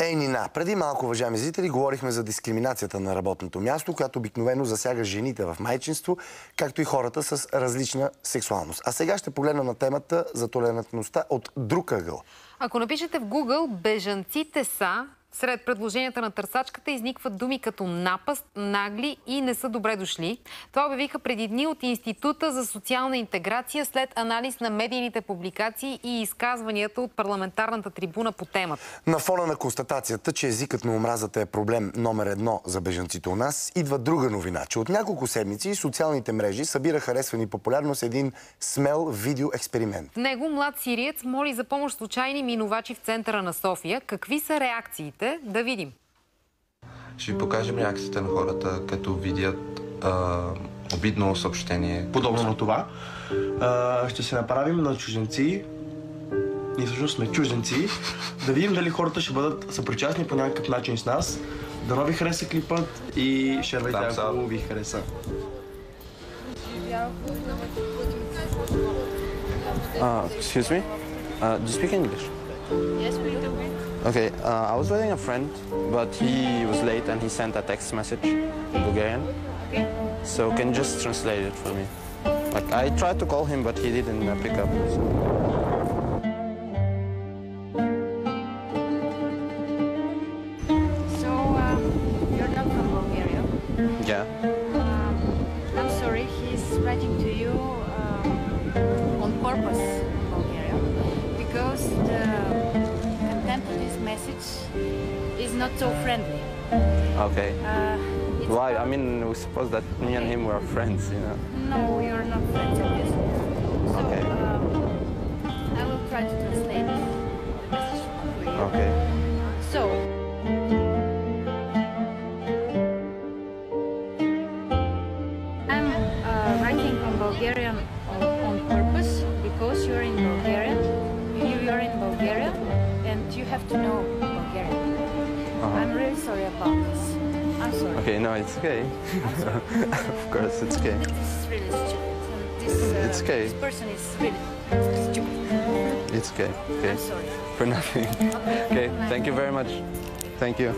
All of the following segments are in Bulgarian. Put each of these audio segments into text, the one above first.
Ей Нина, Преди малко, уважаеми зрители, говорихме за дискриминацията на работното място, която обикновено засяга жените в майчинство, както и хората с различна сексуалност. А сега ще погледна на темата за толерантността от друг ъгъл. Ако напишете в Google бежанците са сред предложенията на търсачката изникват думи като напаст, нагли и не са добре дошли. Това обявиха преди дни от Института за социална интеграция след анализ на медийните публикации и изказванията от парламентарната трибуна по темата. На фона на констатацията, че езикът на омразата е проблем номер едно за бежанците у нас, идва друга новина, че от няколко седмици социалните мрежи събира харесвани популярност един смел видеоексперимент. В него млад сириец моли за помощ случайни минувачи в центъра на София. Какви са реакциите? Да видим. Ще ви покажем реакцията на хората, като видят а, обидно съобщение. Подобно на това, а, ще се направим на чужденци. Ние всъщност сме чужденци. Да видим дали хората ще бъдат съпричастни по някакъв начин с нас. Дано ви хареса клипът и шервайте, ако ви хареса. Uh, excuse me? Uh, do you speak English? Yes, we do. Okay, uh, I was waiting a friend, but he was late and he sent a text message in Bulgarian. Okay. So can you just translate it for me? Like I tried to call him, but he didn't pick up. So, not so friendly. Okay. Uh, Why? I mean, we suppose that me and him were friends, you know. No, you're not friends, obviously. So, Okay. um, I will try to translate the message for you. Okay. So, I'm uh, writing on Bulgarian on, on purpose because you're in Bulgaria. You are in Bulgaria, and you have to know. I'm really sorry about this. I'm sorry. Okay, no, it's okay. of course, it's okay. This is really stupid. This, uh, It's okay. This person is really stupid. It's okay. Okay. I'm sorry. For nothing. Okay. Thank you very much. Thank you.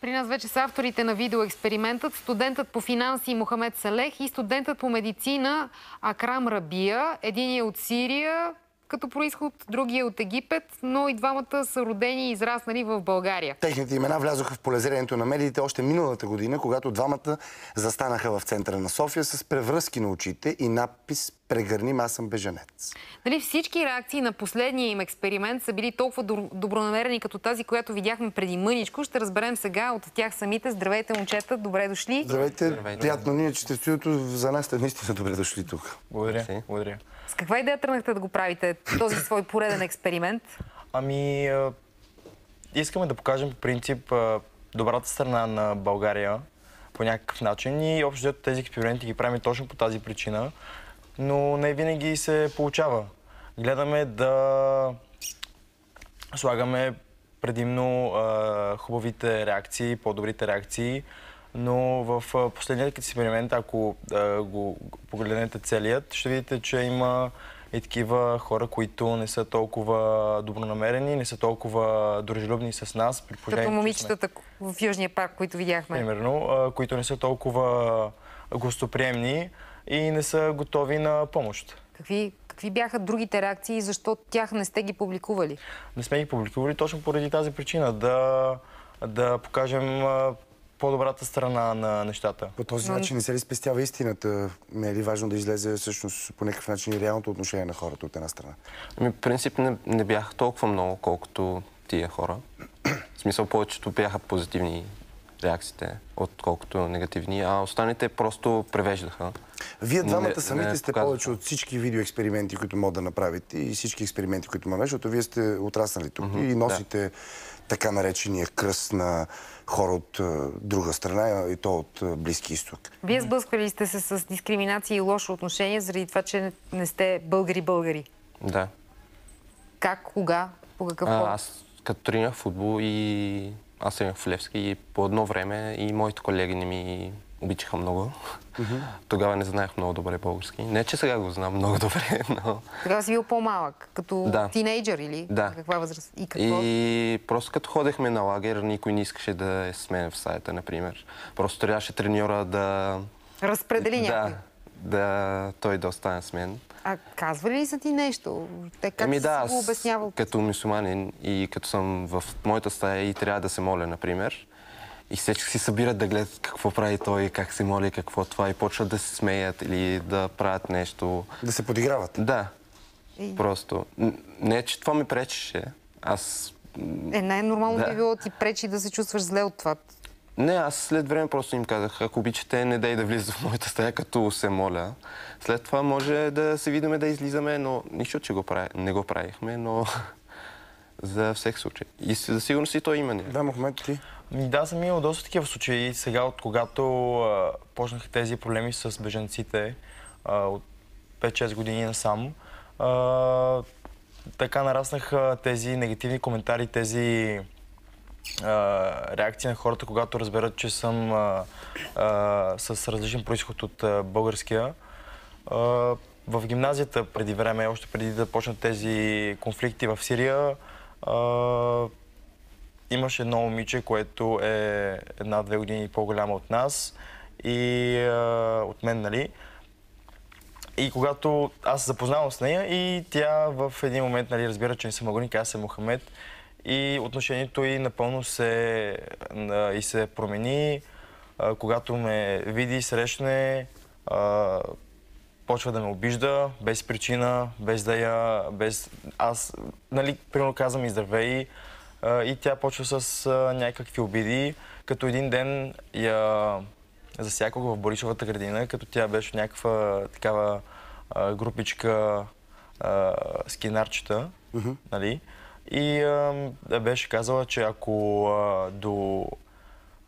При нас вече са авторите на видеоекспериментът, студентът по финанси Мохамед Салех и студентът по медицина Акрам Рабия. Един е от Сирия, като происход, другия е от Египет, но и двамата са родени и израснали в България. Техните имена влязоха в полезрението на медиите още миналата година, когато двамата застанаха в центъра на София с превръзки на очите и надпис «Прегърни, аз съм бежанец». Дали всички реакции на последния им експеримент са били толкова добронамерени, като тази, която видяхме преди мъничко? Ще разберем сега от тях самите. Здравейте, момчета, добре дошли. Здравейте, Здравейте. приятно ние, че сте в студиото. За нас сте наистина добре дошли тук. Благодаря. Си. Благодаря. С каква идея тръгнахте да го правите, този свой пореден експеримент? Ами, искаме да покажем по принцип добрата страна на България по някакъв начин и общо тези експерименти ги правим точно по тази причина, но не винаги се получава. Гледаме да слагаме предимно а, хубавите реакции, по-добрите реакции, но в последният експеримент, ако а, го погледнете целият, ще видите, че има и такива хора, които не са толкова добронамерени, не са толкова дружелюбни с нас. Като момичетата в Южния парк, които видяхме. примерно, а, които не са толкова гостоприемни и не са готови на помощ. Какви, какви бяха другите реакции и защо тях не сте ги публикували? Не сме ги публикували точно поради тази причина, да, да покажем по-добрата страна на нещата. По този начин не се ли спестява истината? Не е ли важно да излезе всъщност по някакъв начин и реалното отношение на хората от една страна? Ами, в принцип не, не бях толкова много, колкото тия хора. В смисъл повечето бяха позитивни реакциите, отколкото негативни, а останалите просто превеждаха. Вие двамата Не- самите не сте повече от всички видеоексперименти, които могат да направите и всички експерименти, които имаме, защото вие сте отраснали тук и носите така наречения кръст на хора от а, друга страна и то от а, Близки изток. Вие сблъсквали ли сте се с дискриминация и лошо отношение заради това, че не- сте българи-българи? Да. Как, кога, по какъв повод? Аз като тренирах футбол и аз тренирах в Левски и по едно време и моите колеги не ми обичаха много. Тогава не знаех много добре български. Не, че сега го знам много добре, но... Тогава си бил по-малък, като Да. тинейджър или Да. каква възраст? И какво? И просто като ходехме на лагер, никой не искаше да е с мен в сайта, например. Просто трябваше треньора да... Разпредели някой. Да, да той да остане с мен. А казва ли са ти нещо? Те как Еми си да, си го обяснявал? като мусулманин и като съм в моята стая и трябва да се моля, например, и всички си събират да гледат какво прави той, как се моли, какво това, и почват да се смеят или да правят нещо. Да се подиграват. Да, И- просто. Не, че това ми пречеше. Аз... Е, най-нормално Да. би било да ти пречи да се чувстваш зле от това. Не, аз след време просто им казах, ако обичате, не дай да влиза в моята стая, като се моля. След това може да се видиме да излизаме, но нищо, че го прави, не го правихме, но за всеки случай. И за сигурност и той има някакъв. Да, Мохамед, ти. Да, съм имал доста такива случаи. Сега, от когато а, почнаха тези проблеми с бежанците а, от 5-6 години насам, а, така нараснаха тези негативни коментари, тези а, реакции на хората, когато разберат, че съм а, а, с различен происход от а, българския. А, в гимназията преди време, още преди да почнат тези конфликти в Сирия, а, имаше едно момиче, което е една-две години по-голяма от нас и а, от мен, нали? И когато аз се запознавам с нея и тя в един момент нали, разбира, че не съм Магуни, каза се Мохамед и отношението й напълно се, и се промени. Когато ме види, срещне, почва да ме обижда без причина, без да я... Без... Аз, нали, примерно казвам и здравей и тя почва с някакви обиди, като един ден я засякох в Борисовата градина, като тя беше някаква такава групичка скинарчета, нали? И а, беше казала, че ако а, до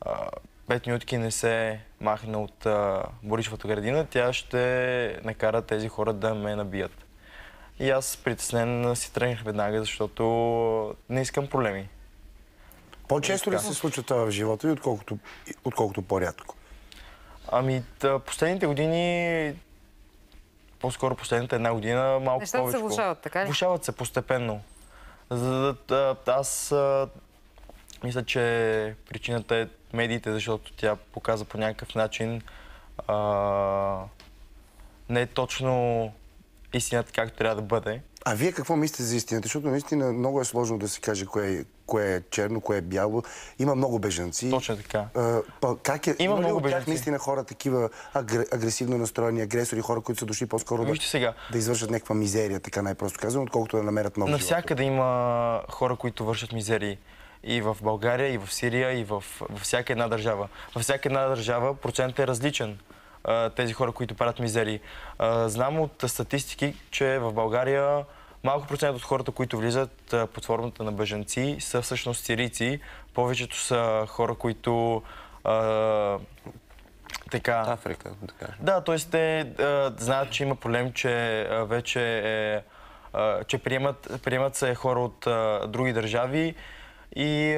а, 5 минутки не се махне от а, Борисовата градина, тя ще накара тези хора да ме набият. И аз притеснен си тръгнах веднага, защото не искам проблеми. По-често ли се случва това в живота ви, отколкото, отколкото по-рядко? Ами, та, последните години, по-скоро последната една година, малко Нещата се повече. влошават, така ли? Влушават се постепенно. За да, аз а, мисля, че причината е медиите, защото тя показа по някакъв начин а, не е точно истината както трябва да бъде. А вие какво мислите за истината? Защото наистина много е сложно да се каже кое е, кое е черно, кое е бяло. Има много бежанци. Точно така. А, па, как е? Има много бежанци. наистина хора такива агр- агресивно настроени, агресори, хора, които са дошли по-скоро да, сега. да извършат някаква мизерия, така най-просто казано, отколкото да намерят живот. Навсякъде има хора, които вършат мизерии. И в България, и в Сирия, и в, във всяка една държава. Във всяка една държава процентът е различен. Тези хора, които правят мизерии. А, Знам от статистики, че в България малко процент от хората, които влизат под формата на бежанци, са всъщност сирийци. Повечето са хора, които така... Африка, да кажем. Да, т.е. те а, знаят, че има проблем, че а, вече е, а, че приемат, приемат се хора от други държави и,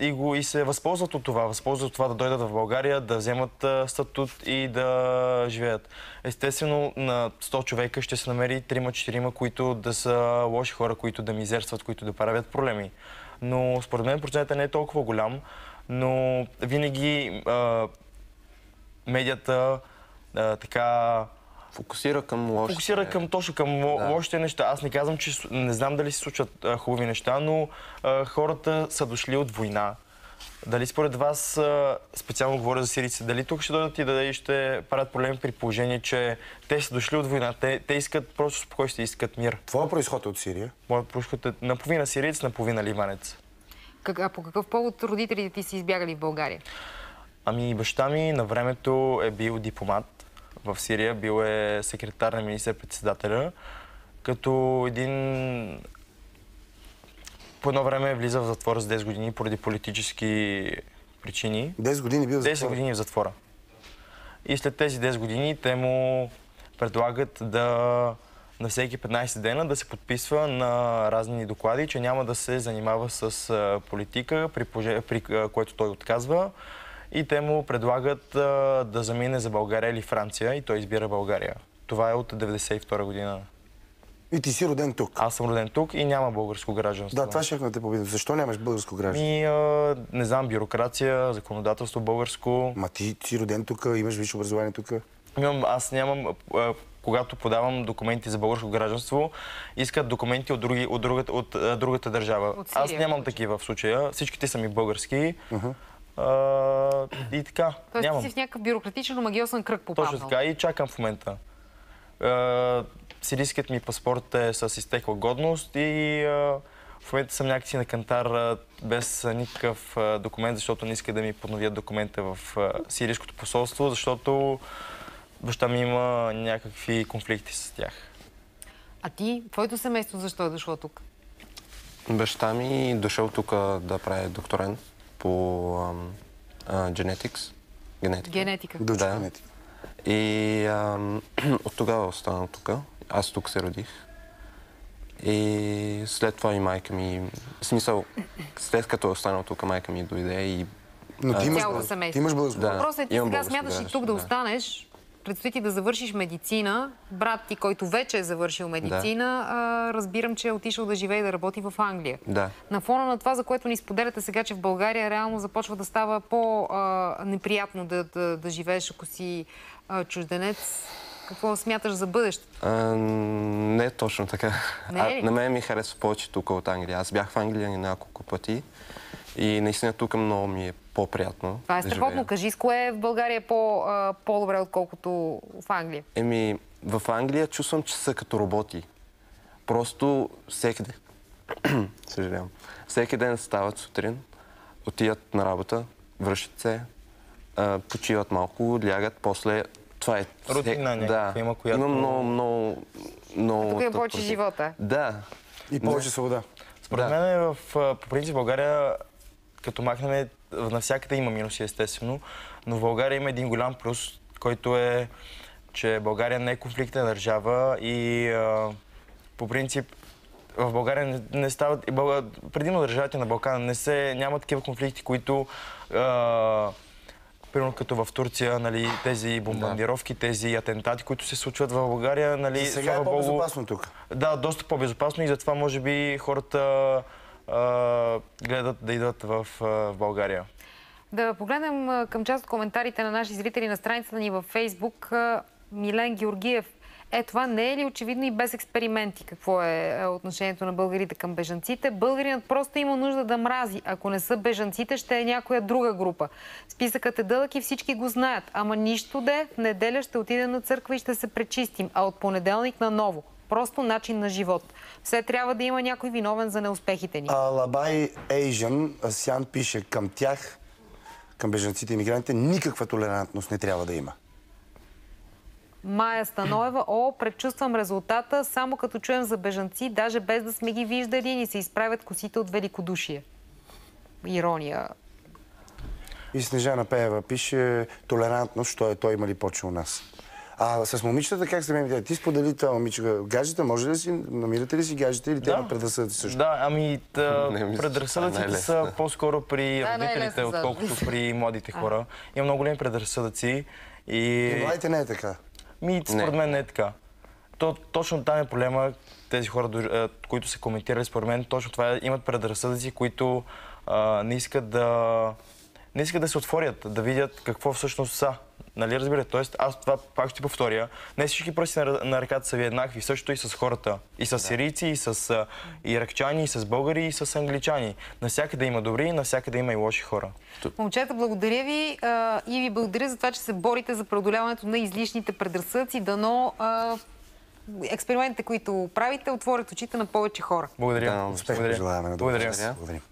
и, го, и се възползват от това. Възползват от това да дойдат в България, да вземат а, статут и да живеят. Естествено, на 100 човека ще се намери 3-4, които да са лоши хора, които да мизерстват, които да правят проблеми. Но според мен процентът не е толкова голям, но винаги а, медията а, така Фокусира към лошите. фокусира към, точно към да. лошите неща. Аз не казвам, че не знам дали се случват а, хубави неща, но а, хората са дошли от война. Дали според вас, а, специално говоря за сирийците, дали тук ще дойдат и дали ще правят проблеми при положение, че те са дошли от война, те, те искат просто спокойствие, искат мир. Твоя происход е от Сирия. Моят происход е наполовина сириец, наполовина ливанец. Как, а по какъв повод родителите ти са избягали в България? Ами баща ми на времето е бил дипломат в Сирия, бил е секретар на министър-председателя, като един по едно време влиза в затвора за 10 години поради политически причини. 10 години бил 10 затворен. години в затвора. И след тези 10 години те му предлагат да на всеки 15 дена да се подписва на разни доклади, че няма да се занимава с политика, при, при което той отказва. И те му предлагат а, да замине за България или Франция и той избира България. Това е от 92 година. И ти си роден тук. Аз съм роден тук и няма българско гражданство. Да, това ще да те попитам. Защо нямаш българско гражданство? Ми, а, не знам, бюрокрация, законодателство българско. Ма ти си роден тук, имаш висше образование тук. Имам, аз нямам, а, когато подавам документи за българско гражданство, искат документи от, други, от, другата, от а, другата държава. От Сирия, аз нямам такива в случая. Всичките са ми български. А, и така, Тоест нямам. ти си в някакъв бюрократичен омагиосен кръг попаднал. Точно така и чакам в момента. А, сирийският ми паспорт е с изтекла годност и а, в момента съм някакси на кантар а, без никакъв а, документ, защото не иска да ми подновят документа в а, сирийското посолство, защото баща ми има някакви конфликти с тях. А ти, твоето семейство, защо е дошло тук? Баща ми дошъл тук да прави докторен по а, genetics. Генетика. Генетика. Да, Да. да. И ам, от тогава останал тук. Аз тук се родих. И след това и майка ми... В смисъл, след като е останал тук, майка ми дойде и... Но ти имаш, бъл- семейство. ти имаш българско. Да. Въпросът е ти сега смяташ и тук да да. останеш. Предстои ти да завършиш медицина. Брат ти, който вече е завършил медицина, а, разбирам, че е отишъл да живее и да работи в Англия. Да. На фона на това, за което ни споделяте сега, че в България реално започва да става по-неприятно да, да, да живееш, ако си чужденец, какво смяташ за бъдещето? А, не е точно така. Не е ли? А, на мен ми харесва повече тук от Англия. Аз бях в Англия няколко пъти и наистина тук много ми е по-приятно. Това е да страхотно. живея. Кажи с кое в България е по, по-добре, отколкото в Англия. Еми, в Англия чувствам, че са като роботи. Просто всеки ден... Съжалявам. Всеки ден стават сутрин, отиват на работа, връщат се, почиват малко, лягат, после... Това е... Рутина някаква да. има, която- Има много, много... много Тук е повече живота. Да. И повече свобода. Според Да. мен е в, по принцип България, като махнем, навсякъде има минуси естествено, но в България има един голям плюс, който е, че България не е конфликтна държава и а, по принцип в България не, не стават, предимно държавите на Балкана не се, няма такива конфликти, които а, Примерно като в Турция, нали, тези бомбардировки, тези атентати, които се случват в България, нали, И сега е по-безопасно тук. да, доста по-безопасно и затова може би хората гледат да идват в, в България. Да погледнем към част от коментарите на наши зрители на страницата ни във Фейсбук. Милен Георгиев. Е, това не е ли очевидно и без експерименти? Какво е а, отношението на българите към бежанците? Българинът просто има нужда да мрази. Ако не са бежанците, ще е някоя друга група. Списъкът е дълъг и всички го знаят. Ама нищо де, в неделя ще отидем на църква и ще се пречистим. А от понеделник на ново. Просто начин на живот. Все трябва да има някой виновен за неуспехите ни. Лабай Asian, Асян пише към тях, към бежанците и мигрантите, никаква толерантност не трябва да има. Майя Станоева, о, предчувствам резултата, само като чуем за бежанци, даже без да сме ги виждали, ни се изправят косите от великодушие. Ирония. И Снежана Пеева пише толерантност, що е той има ли почва у нас. А с момичетата как се ме Ти сподели това момиче. Гаджета, може ли си, намирате ли си гаджета или те имат предразсъдъци също? Да, ами че предразсъдъците е са по-скоро при Да, родителите, отколкото при младите хора. Има много големи предразсъдъци и... При младите не е така. Ми, според мен не е така. То, точно там е проблема. Тези хора, които са коментирали, според мен, точно това е, имат предразсъдъци, които а, не искат да не искат да се отворят, да видят какво всъщност са. Нали разбирате? Тоест, аз това пак ще повторя. Не всички пръсти на, на ръката са ви еднакви. Също и с хората. И с сирийци, и с а, иракчани, и с българи, и с англичани. Навсякъде има добри, навсякъде има и лоши хора. Момчета, благодаря ви а, и ви благодаря за това, че се борите за преодоляването на излишните предразсъдци. Дано а, експериментите, които правите, отворят очите на повече хора. Благодаря. Да, Успех Благодаря. Благодаря. добре. Благодарим.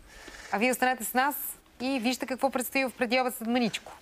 А вие останете с нас и вижте какво предстои в предиобед след маничко.